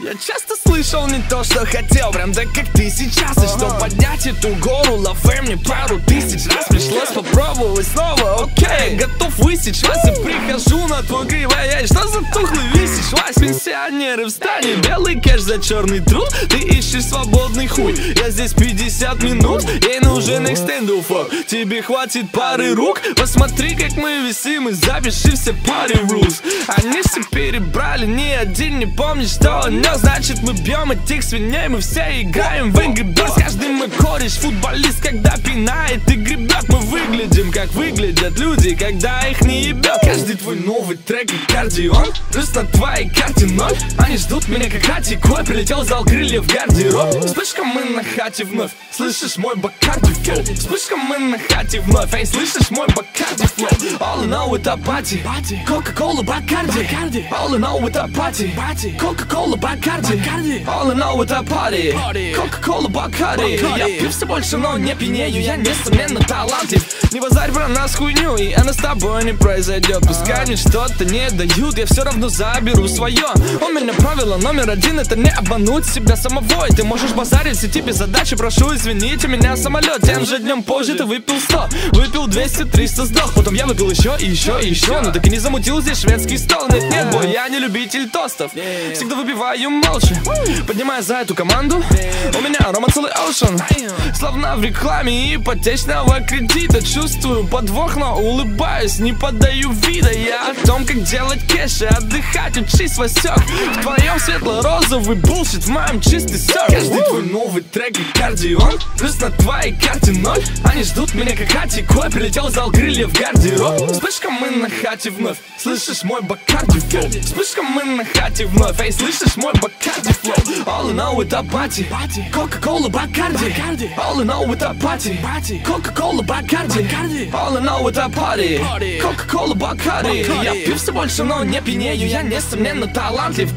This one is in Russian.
Я часто слышал не то, что хотел, прям так как ты сейчас. И что поднять эту гору, лафе мне пару тысяч раз Пришлось попробовать снова, окей Готов высечь вас и прихожу на твой кривой яй Что за тухлый висишь, Вась? Пенсионеры, встань Белый кэш за черный труд. Ты ищешь свободный хуй. Я здесь 50 минут Ей нужен экстенду фок Тебе хватит пары рук. Посмотри, как мы висим И запиши все пари rules. Они все перебрали Ни один не помнит, что он нес. Значит мы бьем этих свиней Мы все играем в Angry Birds. Каждый мой кореш футболист Когда как выглядят люди Когда их не ебет Каждый твой новый трек и кардион Плюс на твоей карте ноль. Они ждут меня как хатикой Прилетел в зал крыльев гардероб. Вспышка мы на хате вновь. Слышишь мой бакарди флоу? Вспышка мы на хате вновь. Эй, слышишь мой бакарди флоу? All I know это пати Кока-кола бакарди All I know это пати Кока-кола бакарди All I know это пари Кока-кола бакарди Я пью все больше, но не пьянею. Я несомненно талантлив. Не базарь про нас хуйню И она с тобой не произойдет Пускай они что-то не дают Я все равно заберу свое У меня правило номер один Это не обмануть себя самого. И ты можешь базарить в сети без задачи Прошу извините меня самолет Тем же днем позже ты выпил 100 Выпил 200, 300, сдох. Потом я выпил еще и еще и еще Но так и не замутил здесь шведский стол. Нет, нет, бой, я не любитель тостов. Всегда выпиваю молча Поднимая за эту команду. У меня рома целый ocean Словно в рекламе ипотечного кредита. Чувствую подвох, но улыбаюсь Не подаю вида. Я о том, как делать кэш и отдыхать Учись, Васек В твоем светло-розовый bullshit В моем чистый сок Каждый твой новый трек аккордеон Плюс на твоей карте ноль. Они ждут меня как Хатико Прилетел сдал крылья в гардероб. Вспышка мы на хате вновь. Слышишь мой Bacardi flow Мы на хате вновь. Эй, слышишь мой бакарди флоу? All I know это пати. Кока-кола бакарди. All I know это пати. Кока-кола бакарди. All I know это пари. Кока-кола бакарди. Я пью все больше, но не пьянею. Я несомненно талантлив